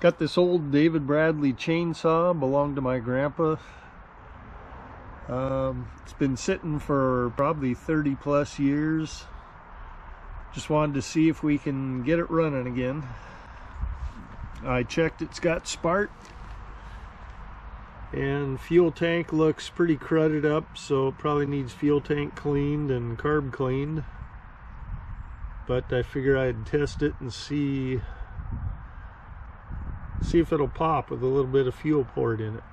Got this old David Bradley chainsaw, belonged to my grandpa. Um, it's been sitting for probably 30 plus years. Just wanted to see if we can get it running again. I checked it's got spark and fuel tank looks pretty crudded up so it probably needs fuel tank cleaned and carb cleaned but I figure I'd test it and see see if it'll pop with a little bit of fuel poured in it